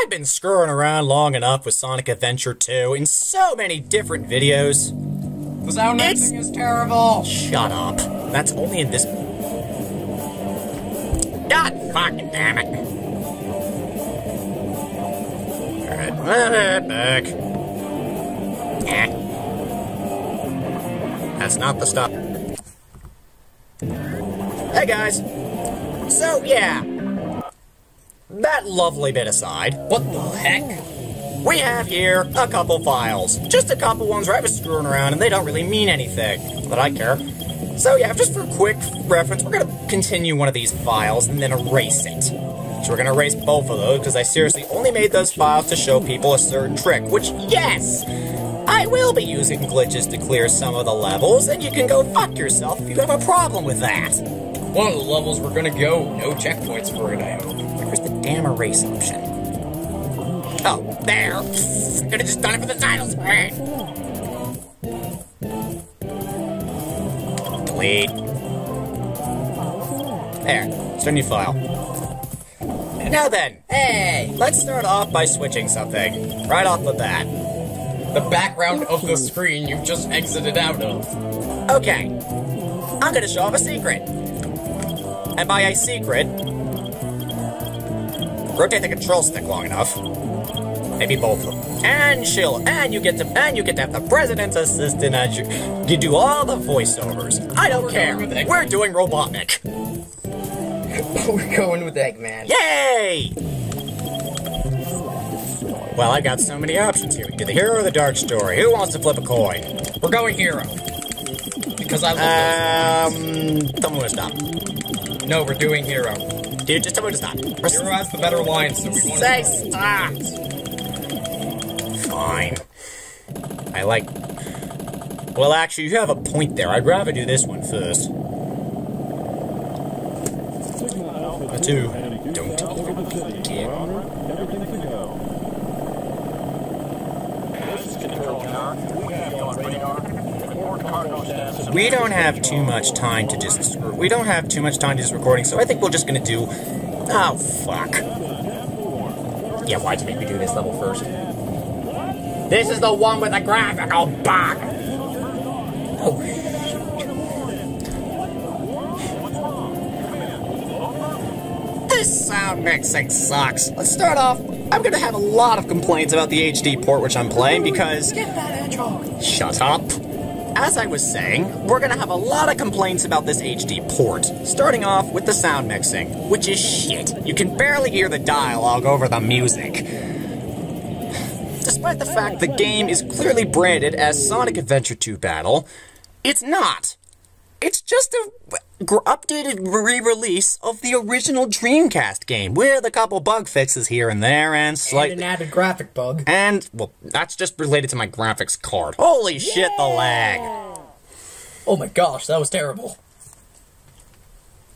I've been screwing around long enough with Sonic Adventure 2 in so many different videos. The sound mixing is terrible. Shut up. That's only in this. God fucking damn it. Alright, back. Eh. That's not the stuff. Hey guys. So, yeah. That lovely bit aside, What the heck? we have here a couple files. Just a couple ones where I was screwing around and they don't really mean anything, but I care. So yeah, just for quick reference, we're gonna continue one of these files and then erase it. So we're gonna erase both of those because I seriously only made those files to show people a certain trick, which yes, I will be using glitches to clear some of the levels, and you can go fuck yourself if you have a problem with that. One of the levels we're gonna go, no checkpoints for it, I hope. The damn erase option? Oh, there. Could have just done it for the title. Delete. There. A new file. Now then, hey, let's start off by switching something. Right off the bat. The background of the screen you've just exited out of. Okay. I'm gonna show off a secret. And by a secret, rotate the control stick long enough. Maybe both of them. And chill. And you get to and you get to have the president's assistant as you you do all the voiceovers. I don't We're care. We're doing Robotnik. we're going with Eggman. Yay! Well, I've got so many options here. We can do the hero or the dark story. Who wants to flip a coin? We're going hero. Because I love Um, when stop. No, we're doing hero. Dude, just tell me to stop. Press- Hero has the better lines, so we want Say stop! Fine. I like. Well, actually, you have a point there. I'd rather do this one first. A two. Don't even get. We don't have too much time to just. We don't have too much time to just recording, so I think we're just gonna do. Oh fuck. Yeah, why'd you make me do this level first? This is the one with the graphical bug! Oh, shoot. This sound mixing sucks. Let's start off. I'm gonna have a lot of complaints about the HD port which I'm playing because. Get that. Shut up. As I was saying, we're gonna have a lot of complaints about this HD port. Starting off with the sound mixing, which is shit. You can barely hear the dialogue over the music. Despite the fact the game is clearly branded as Sonic Adventure 2 Battle, it's not. It's just a updated re-release of the original Dreamcast game, with a couple bug fixes here and there, and And slightly. an added graphic bug. And, well, that's just related to my graphics card. Holy shit, the lag! Oh my gosh, that was terrible.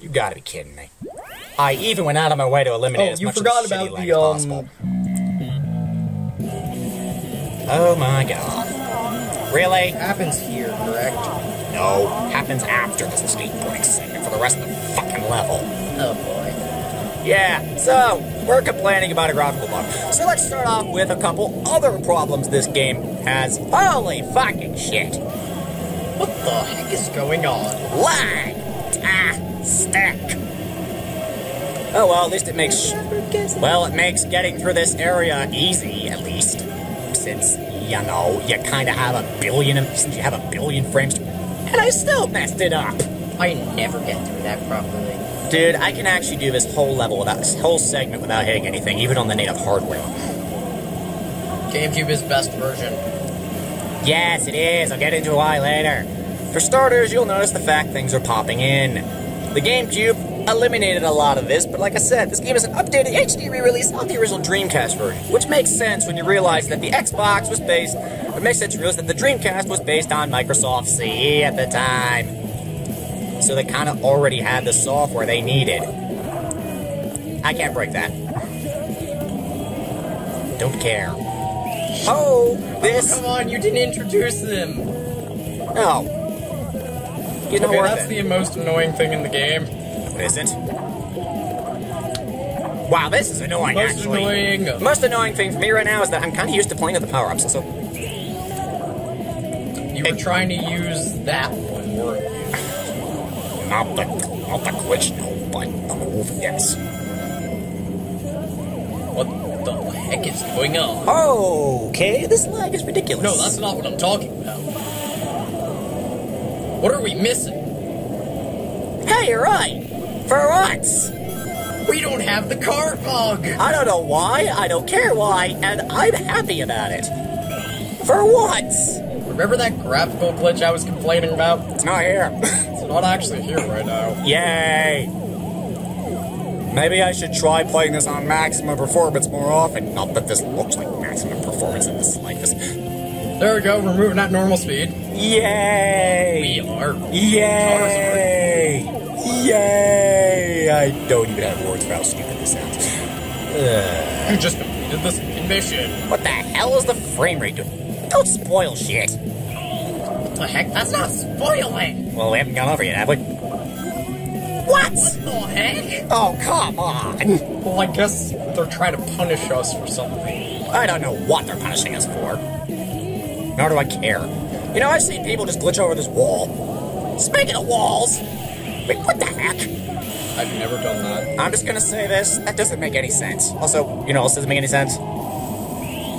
You gotta be kidding me. I even went out of my way to eliminate Oh, as you much forgot of the shitty about lag the, as um, possible. Oh my god. Really? Happens here, correct? No. Happens after the skateboarding segment for the rest of the fucking level. Oh boy. Yeah, so, we're complaining about a graphical bug. So let's start off with a couple other problems this game has. Holy fucking shit. What the heck is going on? Lag! Ah, stick. Oh well, at least it makes. Well, it makes getting through this area easy, at least. Since, you know, you kinda have a billion, since you have a billion frames. And I still messed it up! I never get through that properly. Dude, I can actually do this whole level without, this whole segment without hitting anything, even on the native hardware. GameCube is best version. Yes, it is. I'll get into why later. For starters, you'll notice the fact things are popping in. The GameCube eliminated a lot of this, but like I said, this game is an updated HD re-release of the original Dreamcast version, which makes sense when you realize that the Xbox was based. It makes sense to that the Dreamcast was based on Microsoft CE at the time, so they kind of already had the software they needed. I can't break that. Don't care. Oh, this. Come on, you didn't introduce them. Oh. You know Okay, that's it. the most annoying thing in the game. What is it? Wow, this is annoying, Most actually. annoying. Most annoying thing for me right now is that I'm kind of used to playing with the power-ups, so Trying to use that one, weren't the not the glitch, no, but the move, yes. What the heck is going on? Okay, this lag is ridiculous. No, that's not what I'm talking about. What are we missing? Hey, you're right. For once. We don't have the car bug. I don't know why, I don't care why, and I'm happy about it. For once. Remember that graphical glitch I was complaining about? It's not here. It's not actually here right now. Yay! Maybe I should try playing this on maximum performance more often. Not that this looks like maximum performance in the slightest. There we go, we're moving at normal speed. Yay! We are. Yay! Yay! I don't even have words for how stupid this sounds. You just completed this mission. What the hell is the frame rate doing? Don't spoil shit. What the heck? That's not spoiling. Well, we haven't gone over yet, have we? What? What the heck? Oh, come on! Well, I guess they're trying to punish us for something. I don't know what they're punishing us for. Nor do I care. You know, I've seen people just glitch over this wall. Speaking of walls, wait, what the heck? I've never done that. I'm just gonna say this. That doesn't make any sense. Also, you know, what else doesn't make any sense.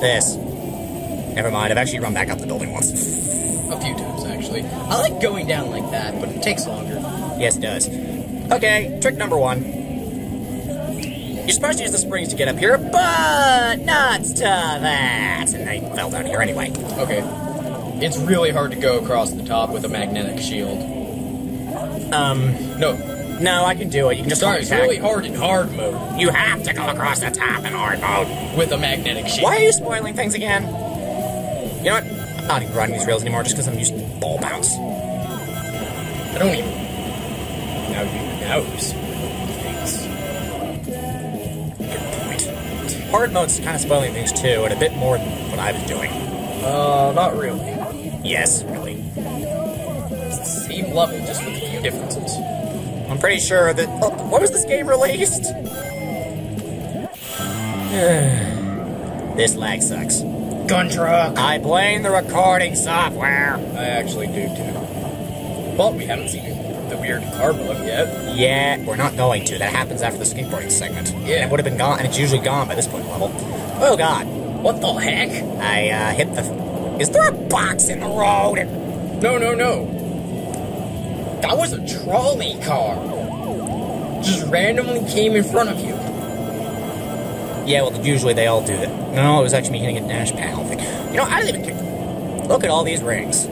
This. Never mind. I've actually run back up the building once. A few times, actually. I like going down like that, but it takes longer. Yes, it does. Okay, trick number one. You're supposed to use the springs to get up here, but not to that. And I fell down here anyway. Okay. It's really hard to go across the top with a magnetic shield. Um, No. no, I can do it. You can just Sorry, it's really hard in hard mode You have to go across the top in hard mode. with a magnetic shield. Why are you spoiling things again? You know what? I'm not even riding these rails anymore just because I'm used to ball bounce. I don't even know who knows things. Good point. Hard mode's kind of spoiling things too, and a bit more than what I was doing. Uh, not really. Yes, really. It's the same level, just with a few differences. I'm pretty sure that. Oh, what was this game released? this lag sucks. Gun truck! I blame the recording software. I actually do too. But we haven't seen the weird car bug yet. Yeah, we're not going to. That happens after the skateboarding segment. Yeah. And it would have been gone, and it's usually gone by this point in the level. Oh god. What the heck? I uh, hit the. Is there a box in the road? No, no, no. That was a trolley car. Just randomly came in front of you. Yeah, well, usually they all do that. No, it was actually me hitting a dash panel thing. You know, I don't even care. Look at all these rings.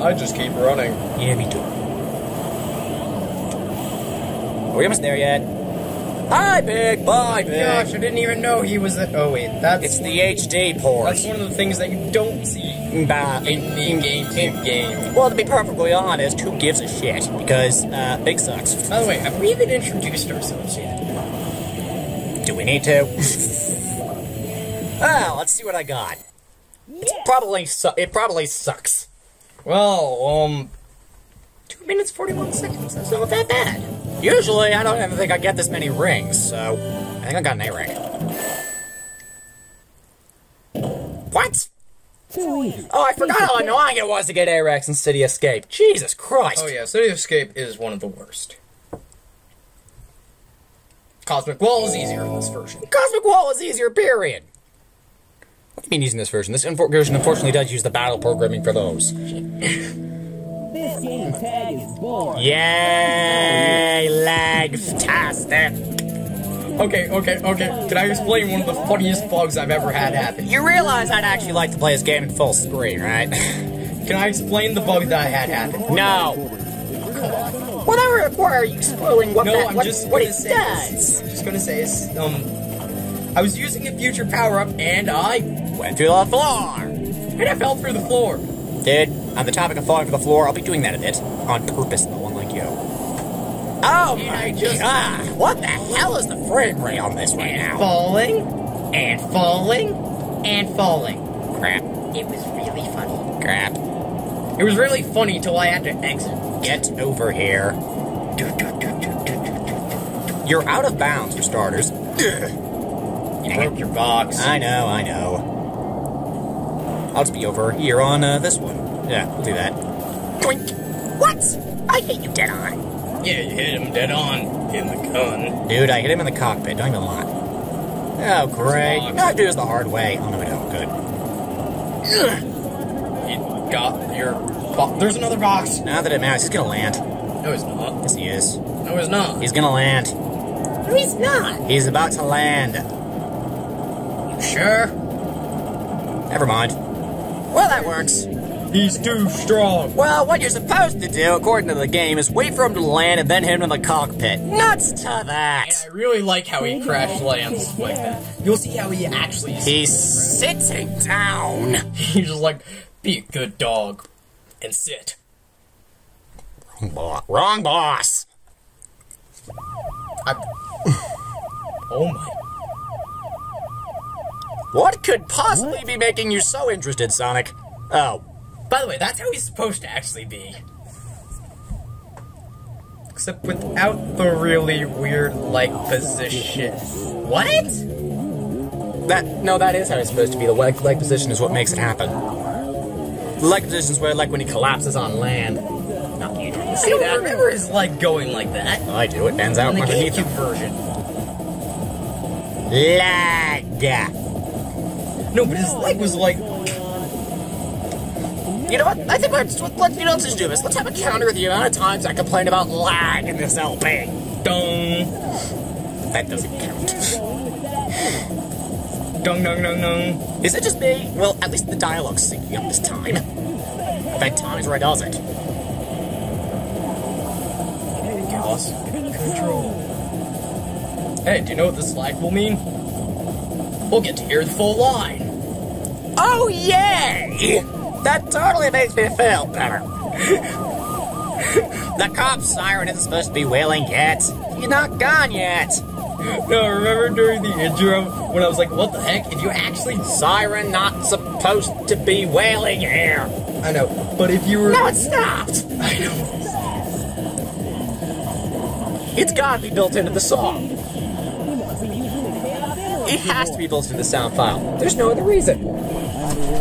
I just keep running. Yeah, me too. Are we almost there yet? Hi, Big. Bye, Big. Gosh, I didn't even know he was. A- oh wait, that's It's the HD port. that's one of the things that you don't see Bah, in the GameCube game. Well, to be perfectly honest, who gives a shit? Because uh, Big sucks. By the way, have we even introduced ourselves yet? Do we need to? ah, let's see what I got. It's probably it probably sucks. Well, um, Two minutes forty-one seconds. That's not that bad. Usually, I don't even think I get this many rings, so I think I got an A ring. What? Oh, I forgot how annoying it was to get A-ranks in City Escape. Jesus Christ. oh yeah, City Escape is one of the worst. Cosmic Wall is easier in this version. Cosmic Wall is easier, period. What do you mean using this version? This version unfortunately does use the battle programming for those. This game tag is born. Yay! Lag-tastic! Okay, okay, okay. Can I explain one of the funniest bugs I've ever had happen? You realize I'd actually like to play this game in full screen, right? Can I explain the bug that I had happen? no. Well, that would require you spoiling what No, that, I'm what, just what it say does. I'm just gonna say. Um, I was using a future power up and I Went through the floor. and I fell through the floor. Dude, on the topic of falling for the floor, I'll be doing that a bit. On purpose, no one like you. Oh And my just- god! What the hell is the frame rate on this right now? Falling and falling and falling. Crap, It was really funny. crap. It was really funny till I had to exit. Get over here. You're out of bounds, for starters. You broke your box. I know, I know. I'll just be over here on uh, this one. Yeah, we'll do that. Doink! What? I hate you, dead on. Yeah, you hit him dead on in the gun. Dude, I hit him in the cockpit, don't even lie. Oh, great. Box. No, I do this the hard way. Oh, no, I don't. Good. You got your box. There's another box. Now that it matters, he's gonna land. No, he's not. Yes, he is. No, he's not. He's gonna land. No, he's not. He's about to land. You sure? Never mind. Well, that works. He's too strong. Well, what you're supposed to do, according to the game, is wait for him to land and then hit him in the cockpit. Nuts to that! And I really like how he crash lands like that. You'll see how he actually. He's sitting down. He's just like, be a good dog and sit. Wrong boss. Wrong boss. Oh my. What could possibly be making you so interested, Sonic? Oh, By the way, that's how he's supposed to actually be. Except without the really weird, like, position. What? that no, that is how it's supposed to be. The leg, leg position is what makes it happen. The leg position is where, like, when he collapses on land. No, you didn't I see don't that. remember his leg going like that. I do. It bends out In the underneath GameCube version. Lag. No, but his leg was like. You know what? I think let's let's you know let's just do this. Let's have a counter of the amount of times I complain about lag in this LP. Dung. That doesn't count. Dung, dung, dung, dung. Is it just me? Well, at least the dialogue's syncing up this time. Had times where it doesn't. Chaos control. Hey, do you know what this flag will mean? We'll get to hear the full line. Oh yay! That totally makes me feel better. the cop siren isn't supposed to be wailing yet. He's not gone yet. No, remember during the intro when I was like, what the heck? If you actually. Siren not supposed to be wailing here. I know, but if you were. Now it stopped. I know. It's gotta be built into the song. It has to be built into the sound file. There's no other reason.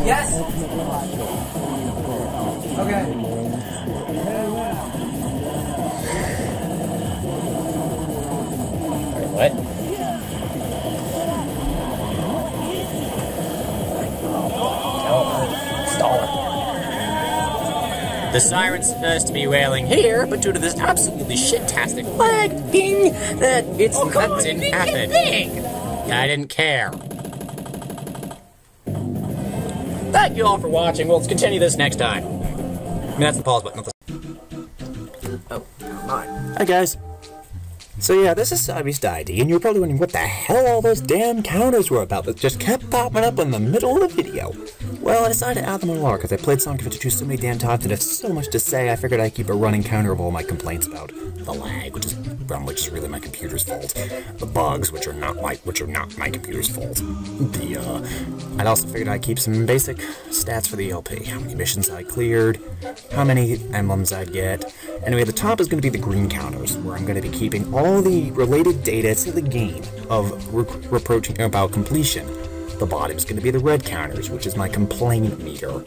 Yes? Okay. The siren's supposed to be wailing here, but due to this absolutely shit-tastic lag that it's Oh, that on, didn't happen. I didn't care. Thank you all for watching. We'll continue this next time. I mean, that's the pause button. Not the... Oh, mine. Hi guys. So yeah, this is CybeastID, and you're probably wondering what the hell all those damn counters were about that just kept popping up in the middle of the video. Well, I decided to add them lore because I played Sonic 52 so many damn times and have so much to say, I figured I'd keep a running counter of all my complaints about the lag, which is which is really my computer's fault, the bugs, which are not my which are not my computer's fault. The uh, I'd also figured I'd keep some basic stats for the LP, how many missions I cleared, how many emblems I'd get. Anyway, the top is going to be the green counters, where I'm going to be keeping all the related data to the game of reproaching about completion. The bottom is going to be the red counters, which is my complaint meter,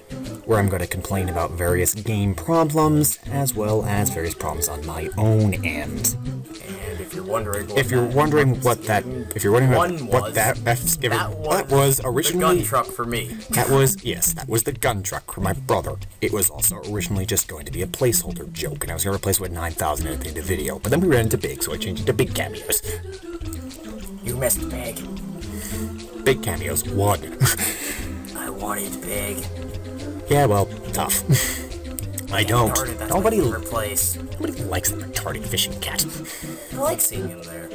where I'm going to complain about various game problems as well as various problems on my own end. You're wondering what If you're wondering what that, if you're wondering what, One what was- that, that's, if That was, that was the originally gun truck for me. that was, yes, that was the gun truck for my brother. It was also originally just going to be a placeholder joke, and I was going to replace it with 9,000 at the end of the video. But then we ran into big, so I changed it to big cameos. You missed big. Big cameos, one. I wanted big. yeah, well, tough. I don't. Darn it, that's Nobody, place. nobody likes the retarded fishing cat. I like seeing him there.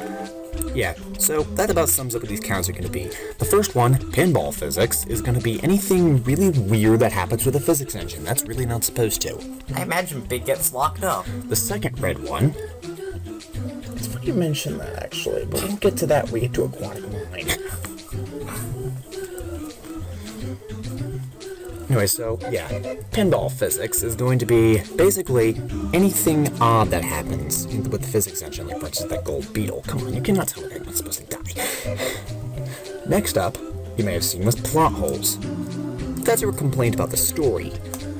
Yeah, so that about sums up what these counts are going to be. The first one, pinball physics, is going to be anything really weird that happens with a physics engine. That's really not supposed to. I imagine Big gets locked up. The second red one. It's funny you mention that, actually, but we'll get to that when we get to a quantum line. Anyway, so yeah, pinball physics is going to be basically anything odd that happens with the physics engine, like for instance that gold beetle. Come on, you cannot tell me I'm not supposed to die. Next up, you may have seen was plot holes. That's your complaint about the story.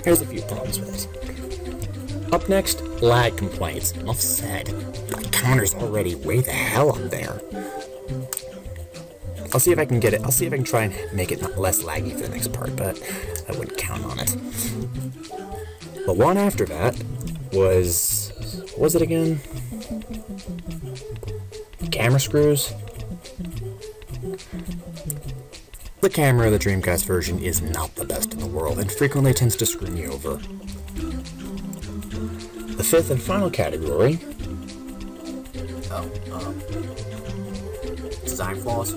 Here's a few problems with it. Up next, lag complaints. Enough said. The counter's already way the hell up there. I'll see if I can get it. I'll see if I can try and make it less laggy for the next part, but I wouldn't count on it. The one after that was... was it again? Camera screws? The camera of the Dreamcast version is not the best in the world and frequently tends to screw me over. The fifth and final category Oh, um. Design flaws?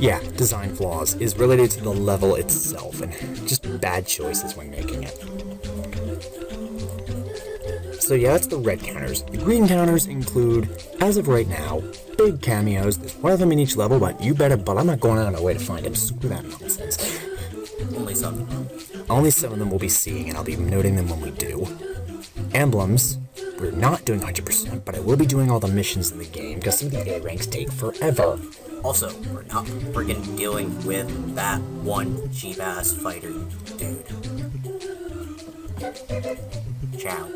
Yeah, design flaws is related to the level itself and just bad choices when making it. So yeah, that's the red counters. The green counters include, as of right now, big cameos. There's one of them in each level, but you better, but I'm not going out of my way to find them. Screw that nonsense. Only some. Only some of them we'll be seeing, and I'll be noting them when we do. Emblems, we're not doing 100%, but I will be doing all the missions in the game, because some of the A ranks take forever. Also, we're not friggin' dealing with that one cheap ass fighter dude. Chao.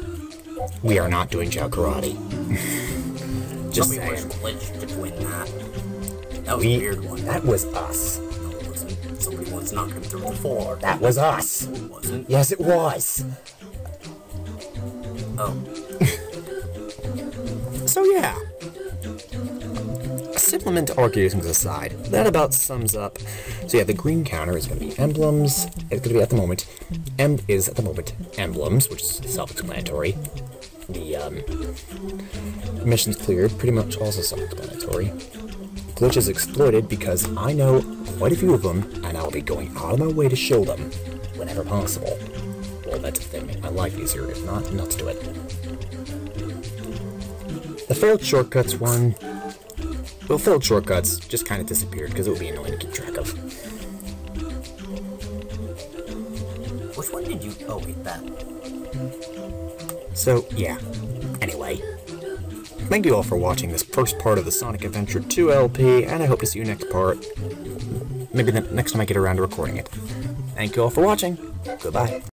We are not doing Chao Karate. Just Somebody saying. glitched to win that. That was We, a weird one. that was us. No, it wasn't. Somebody was knocking him through the floor. That was us. It wasn't. Yes, it was. Oh, So yeah. Supplement arguments aside, that about sums up. So yeah, the green counter is going to be emblems. It's going to be at the moment. M is at the moment emblems, which is self-explanatory. The um, missions cleared, pretty much also self-explanatory. Glitches exploited because I know quite a few of them, and I'll be going out of my way to show them whenever possible. Well, that's if they make my life easier. If not, not to do it. The failed shortcuts one. Well, failed shortcuts just kind of disappeared because it would be annoying to keep track of. which one did you? Oh wait, that. So, yeah. Anyway. Thank you all for watching this first part of the Sonic Adventure 2 LP, and I hope to see you next part. Maybe the next time I get around to recording it. Thank you all for watching. Goodbye.